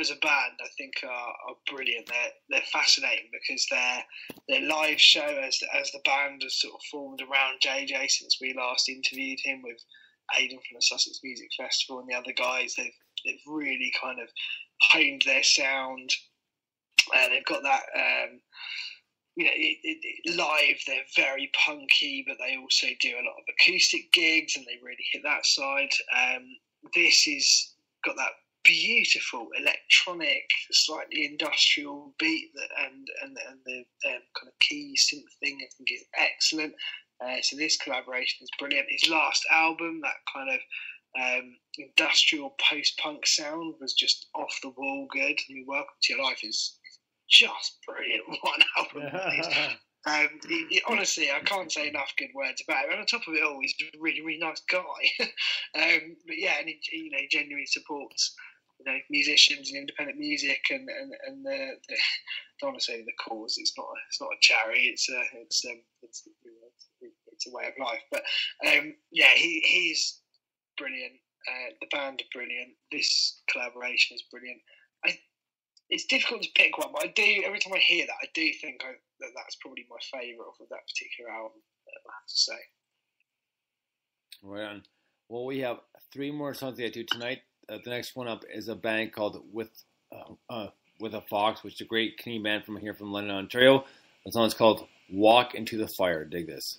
as a band, I think, are, are brilliant. They're they're fascinating because their their live show as as the band has sort of formed around JJ since we last interviewed him with Aidan from the Sussex Music Festival and the other guys. They've they've really kind of honed their sound. Uh, they've got that. Um, you know, it, it, live they're very punky, but they also do a lot of acoustic gigs, and they really hit that side. Um, this is got that beautiful electronic, slightly industrial beat, that, and and and the um, kind of key synth thing I think is excellent. Uh, so this collaboration is brilliant. His last album, that kind of um, industrial post-punk sound, was just off the wall good. I mean, Welcome to Your Life is just brilliant. An album! Um, he, he, honestly, I can't say enough good words about him. And on top of it all, he's a really, really nice guy. um, but yeah, and he, you know, he genuinely supports you know musicians and independent music and and and the, the I don't want to say the cause. It's not a, it's not a charity. It's a it's um, it's you know, it's a way of life. But um, yeah, he he's brilliant. Uh, the band are brilliant. This collaboration is brilliant. I it's difficult to pick one, but I do every time I hear that, I do think I, that that's probably my favourite of that particular album. I have to say. Right on. Well, we have three more songs to to tonight. Uh, the next one up is a band called With uh, uh, With a Fox, which is a great Canadian band from here from London, Ontario. The song is called "Walk into the Fire." Dig this.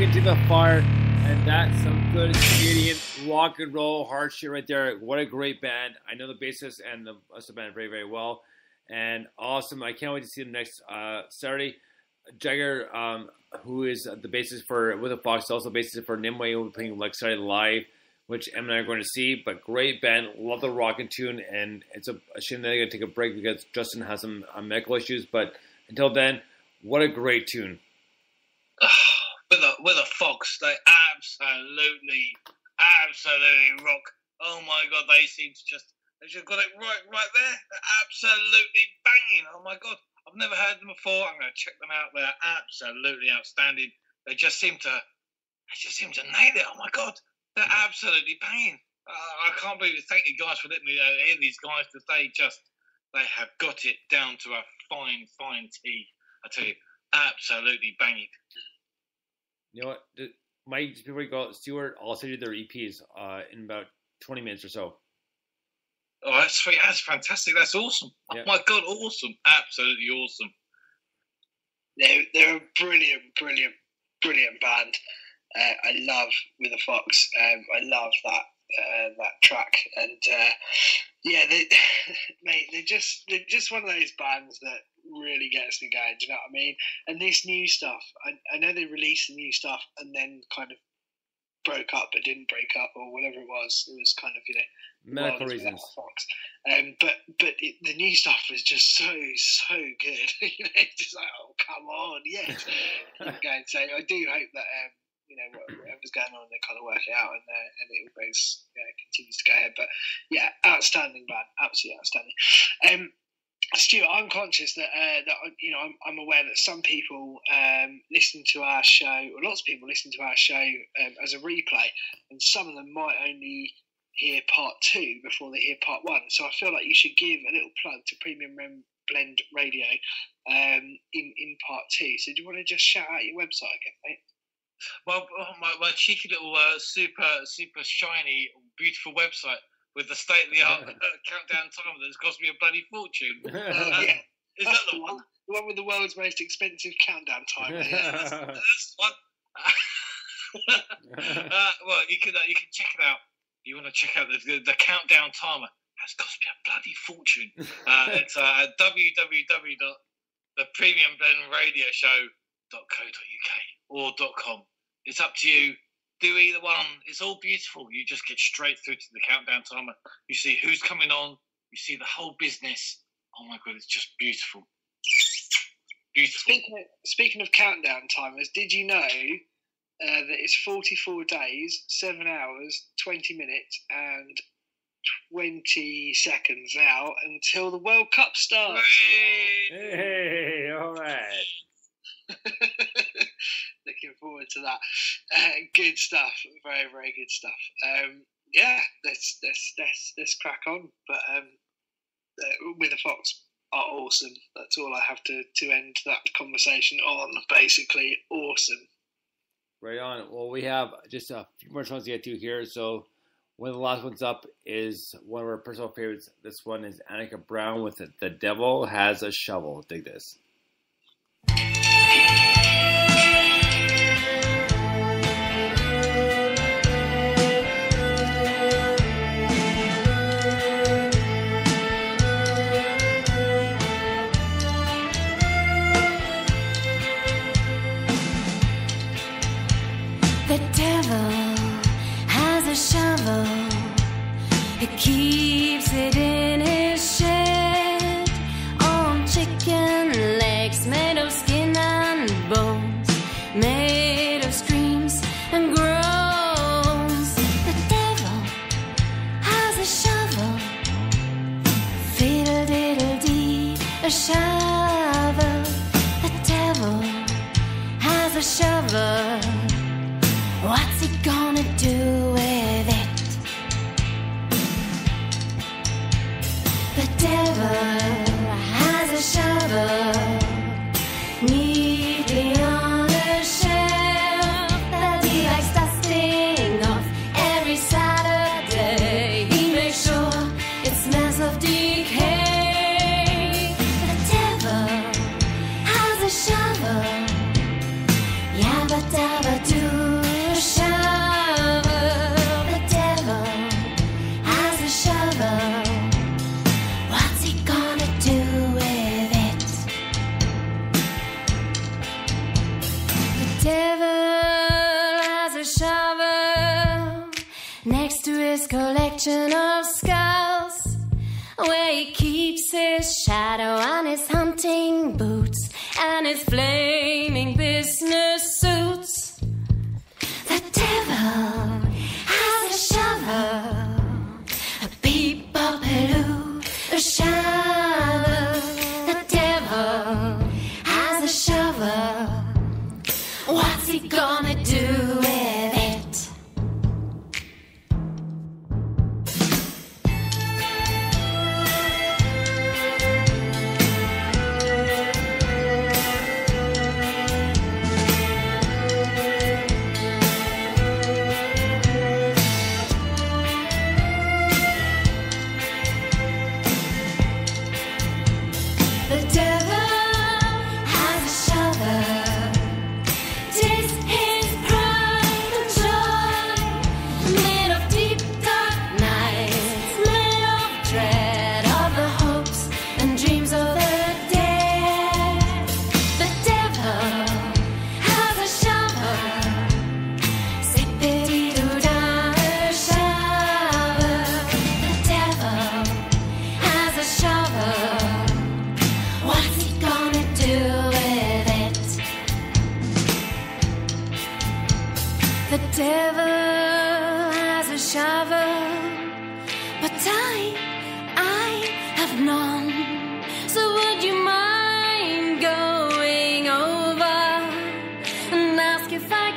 Into the fire, and that's some good Canadian rock and roll hard shit right there. What a great band! I know the bassist and the rest of the band very very well, and awesome. I can't wait to see them next uh, Saturday. Jagger, um, who is the bassist for with a Fox, also bassist for Nimue, will be playing like Saturday live, which Em and I are going to see. But great band, love the rock and tune, and it's a, a shame that they're going to take a break because Justin has some uh, medical issues. But until then, what a great tune! with a with a fox. They absolutely, absolutely rock. Oh my god, they seem to just they just got it right right there. They're absolutely banging. Oh my god, I've never heard them before. I'm going to check them out. They're absolutely outstanding. They just seem to they just seem to nail it. Oh my god, they're absolutely banging. Uh, I can't believe it. Thank you guys for letting me uh, hear these guys because they just they have got it down to a fine fine tee. I tell you, absolutely banging. You know what? Mike, before we go, Stuart, I'll send you their EPs uh, in about 20 minutes or so. Oh, that's that's fantastic. That's awesome. Oh yeah. Oh my god, awesome! Absolutely awesome. They're they're a brilliant, brilliant, brilliant band. Uh, I love with a fox. Um, I love that uh, that track, and uh, yeah, they, mate, they're just they're just one of those bands that really gets me going. Do you know what I mean? And this new stuff, I, I know they released the new stuff and then kind of broke up but didn't break up or whatever it was. It was kind of you know medical reasons. Um, but but it, the new stuff was just so so good. you know, just like oh come on, yes. going so I do hope that um, you know whatever's going on, they kind of work it out and uh, and it always you know, continues to go ahead. But yeah, outstanding band, absolutely outstanding. Um, Stuart, I'm conscious that uh, that you know I'm, I'm, aware that some people um, listen to our show, or lots of people listen to our show um, as a replay, and some of them might only hear part two before they hear part one. So I feel like you should give a little plug to Premium Rem- Blend Radio um, in in part two. So do you want to just shout out your website again, mate? Well, my, my cheeky little uh, super super shiny beautiful website with the state of the art countdown timer that's cost me a bloody fortune. Uh, yeah. Is that the one? The one with the world's most expensive countdown timer. Yeah, that's, that's one. uh, well, you can uh, you can check it out. You want to check out the, the, the countdown timer? That's cost me a bloody fortune. Uh, it's uh, www.thepremiumblendradioshow.co.uk or .com. It's up to you do either one. It's all beautiful. You just get straight through to the countdown timer. You see who's coming on. You see the whole business. Oh my god, it's just beautiful. Beautiful. Speaking of, speaking of countdown timers, did you know uh, that it's 44 days, 7 hours, 20 minutes, and 20 seconds now until the World Cup starts? Hey, all right. Looking forward to that. Good stuff. Very, very good stuff. Um, yeah, let's let's let's let's crack on. But um, uh, with a fox, are awesome. That's all I have to to end that conversation on. Basically, awesome. Right on. Well, we have just a few more songs to get to here. So one of the last ones up is one of our personal favorites. This one is Annika Brown with. The Devil Has a Shovel. Dig this. Chicken legs made of skin and bones, made of screams and groans. The devil has a shovel. Fiddle diddle dee, a shovel. The devil has a shovel. What's he gonna do with it? The devil collection of skulls, where he keeps his shadow and his hunting boots and his flaming business suits. The devil has a shovel, a beep bop a shovel. The devil has a shovel. What's he gonna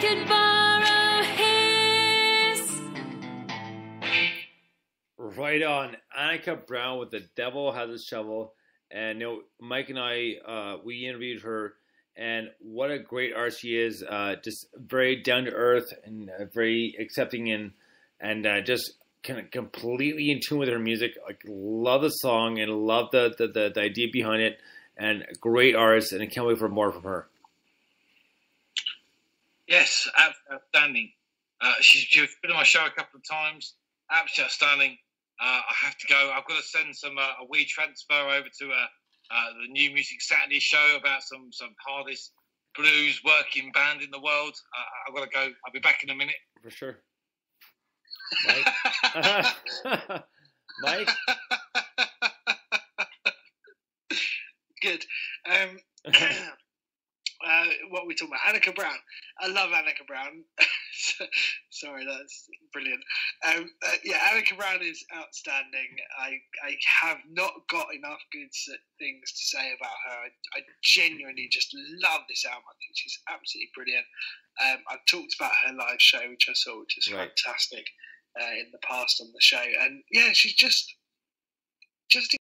could borrow his? Right on. Annika Brown with The Devil Has a Shovel. And you know, Mike and I, uh, we interviewed her, and what a great artist she is. Uh, just very down to earth and uh, very accepting and and uh, just kind of completely in tune with her music. Like, love the song and love the, the, the, the idea behind it. And great artist, and I can't wait for more from her. Yes, ab- outstanding. Uh, she's, she's been on my show a couple of times. Absolutely outstanding. Uh, I have to go. I've got to send some uh, a WeTransfer over to uh, uh, the New Music Saturday show about some some hardest blues working band in the world. Uh, I've got to go. I'll be back in a minute. For sure. Mike? Mike? Good. Um, uh, what are we talking about? Annika Brown. I love Annika Brown. Sorry, that's brilliant. Um, uh, yeah, Annika Brown is outstanding. I I have not got enough good things to say about her. I, I genuinely just love this album. I think she's absolutely brilliant. Um, I've talked about her live show, which I saw, which is Right. fantastic uh, in the past on the show, and yeah, she's just just